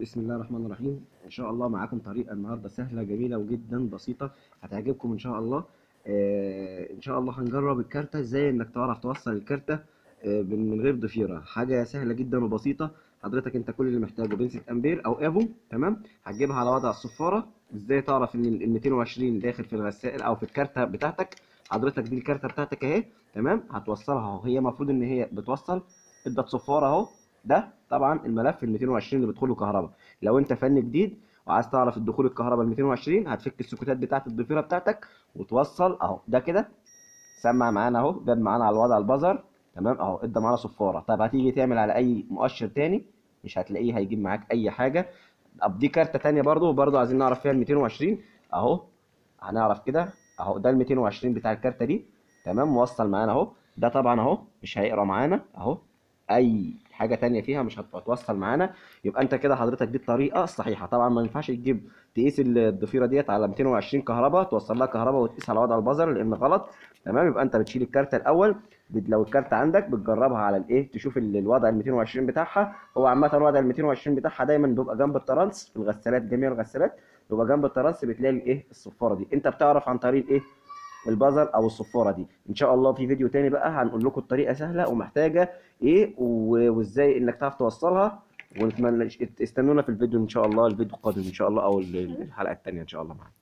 بسم الله الرحمن الرحيم. إن شاء الله معاكم طريقة النهارده سهلة جميلة وجدا بسيطة. هتعجبكم إن شاء الله. آه إن شاء الله هنجرب الكارتة إزاي إنك تعرف توصل الكارتة آه من غير ضفيرة. حاجة سهلة جدا وبسيطة. حضرتك أنت كل اللي محتاجه. بنسة أمبير أو إيفو تمام؟ هتجيبها على وضع الصفارة. إزاي تعرف إن ال 220 داخل في الغسالة أو في الكارتة بتاعتك؟ حضرتك دي الكارتة بتاعتك أهي تمام؟ هتوصلها أهو. هي المفروض إن هي بتوصل. ادت صفارة أهو. ده طبعا الملف ال 220 اللي بيدخله كهرباء. لو انت فني جديد وعايز تعرف الدخول الكهرباء ال 220 هتفك السكوتات بتاعت الضفيرة بتاعتك وتوصل اهو. ده كده؟ سمع معانا اهو جاب معانا على الوضع البزر. تمام؟ اهو ادى معانا صفارة. طب هتيجي تعمل على أي مؤشر تاني؟ مش هتلاقيه هيجيب معاك أي حاجة. طب دي كارتة تانية برضو برضو عايزين نعرف فيها ال 220 اهو هنعرف كده. اهو ده ال 220 بتاع الكارتة دي. تمام؟ موصل معانا اهو. ده طبعا اهو مش هيقرأ معانا. اهو. أي حاجة تانية فيها مش هتوصل معانا يبقى أنت كده حضرتك دي الطريقة الصحيحه طبعا ما ينفعش تجيب تقيس الضفيرة ديت على 220 كهرباء توصل لها كهرباء وتقيس على وضع ال buzzer لأن غلط. تمام؟ يبقى أنت بتشيل الكارتة الأول لو الكارتة عندك بتجربها على الإيه؟ تشوف ال- الوضع ال 220 بتاعها. هو عامة الوضع ال 220 بتاعها دايما بيبقى جنب ال trans في الغسالات جميع الغسالات بيبقى جنب ال trans بتلاقي الإيه؟ الصفارة دي. أنت بتعرف عن طريق إيه؟ البازر أو الصفارة دي. إن شاء الله في فيديو تاني بقى هنقول لكم الطريقة سهلة ومحتاجة إيه وإزاي إنك تعرف توصلها. ونتمنى استنونا في الفيديو إن شاء الله الفيديو القادم إن شاء الله أو ال- الحلقة التانية إن شاء الله معانا.